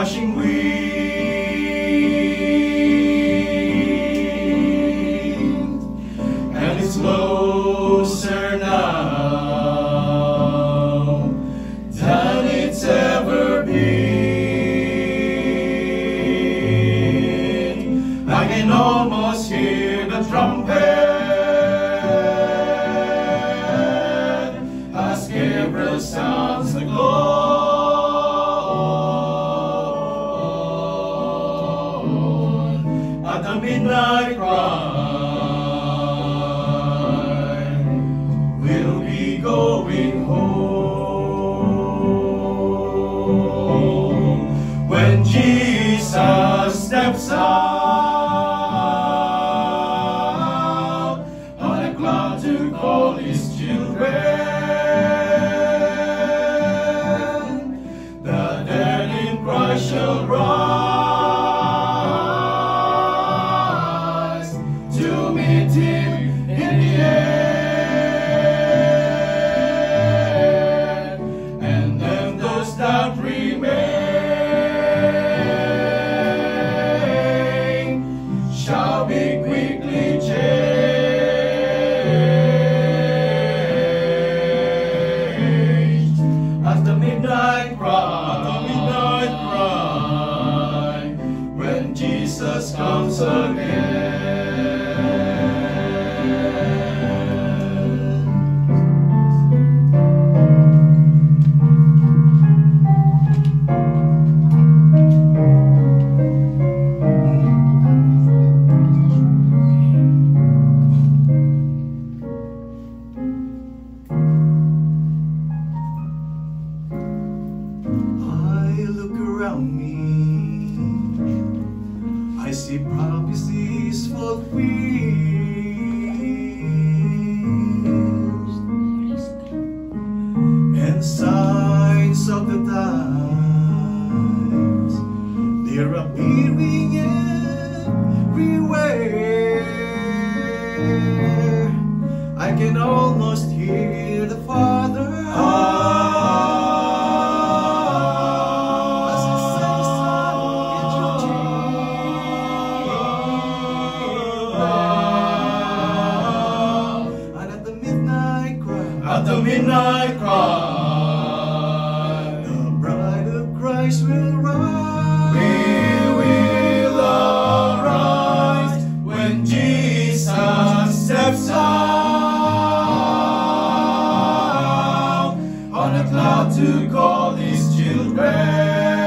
wind, and it's closer now than it's ever been. I can almost hear the trumpet. Midnight cry. We'll be going home when Jesus steps out on a cloud to call his children. The dead in Christ shall rise midnight look around me, I see prophecies fulfilled and signs of the times. They're appearing everywhere. I can almost hear the Father. The midnight cry, the bride of Christ will rise. We will arise when Jesus steps out on a cloud to call his children.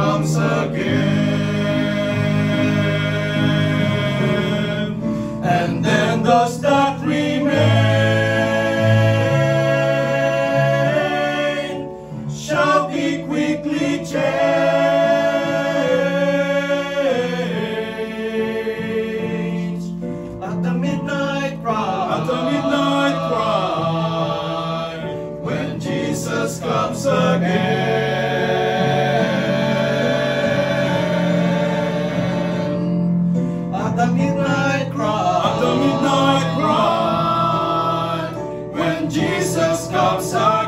Jesus comes Moskowska.